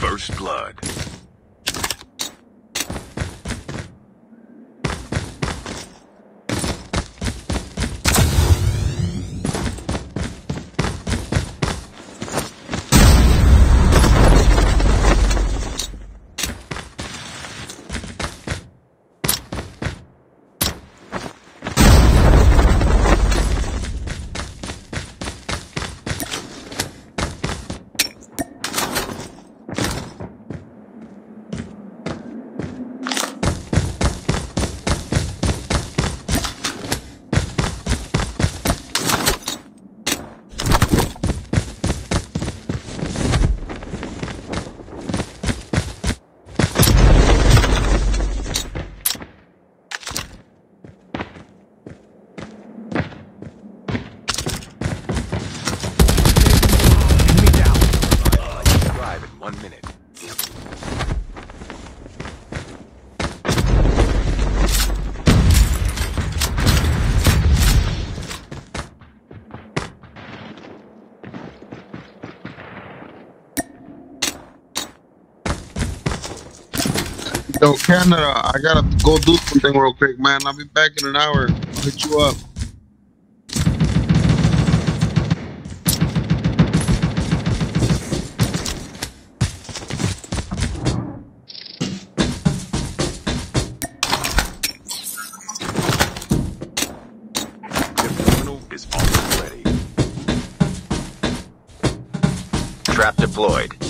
First Blood. Yo, Canada, I gotta go do something real quick, man. I'll be back in an hour. I'll hit you up. Trap deployed.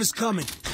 Is coming.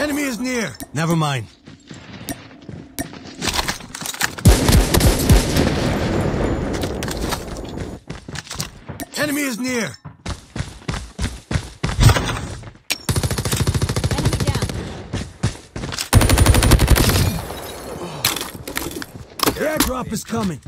Enemy is near. Never mind. Enemy is near. Enemy down. Airdrop is coming.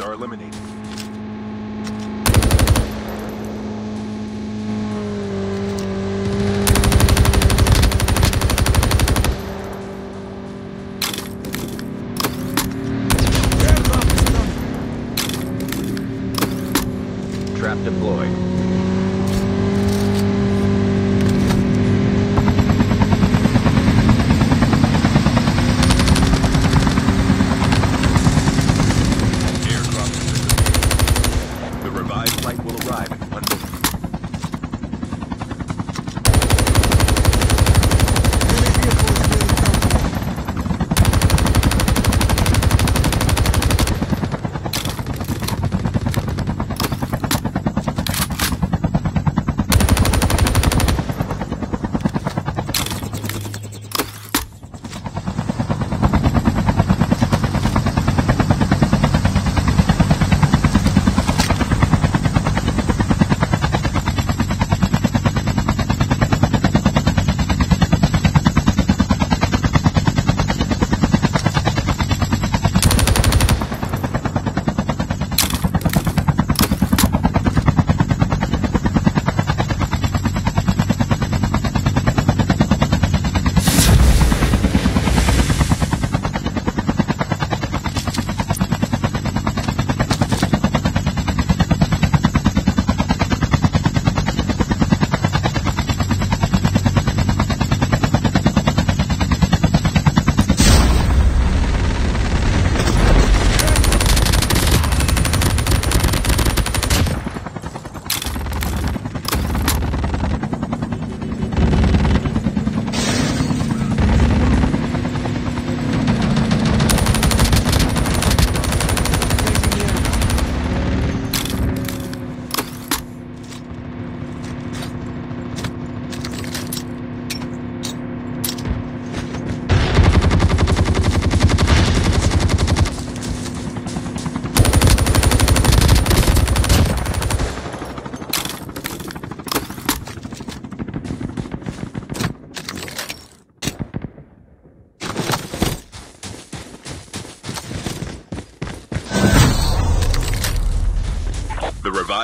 are eliminated.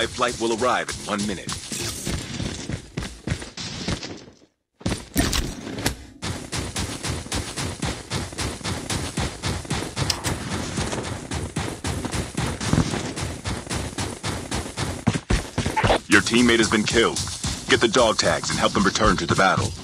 Revived flight will arrive in one minute. Your teammate has been killed. Get the dog tags and help them return to the battle.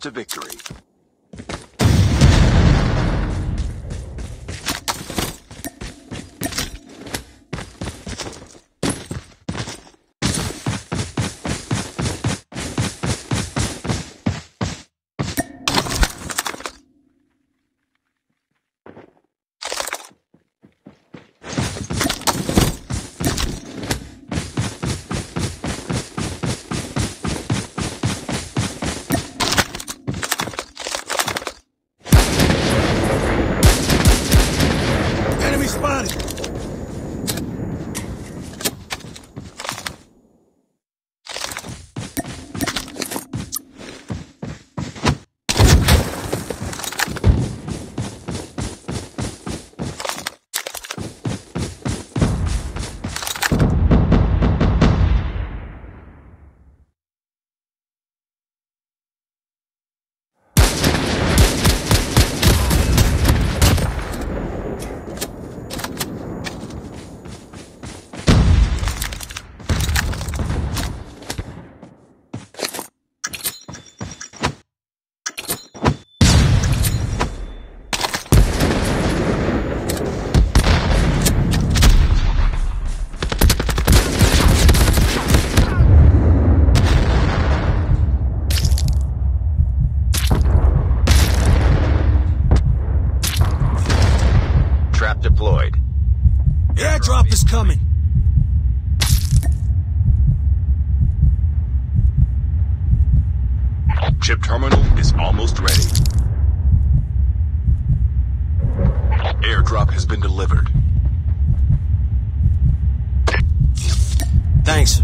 to victory. Chip terminal is almost ready. Airdrop has been delivered. Thanks.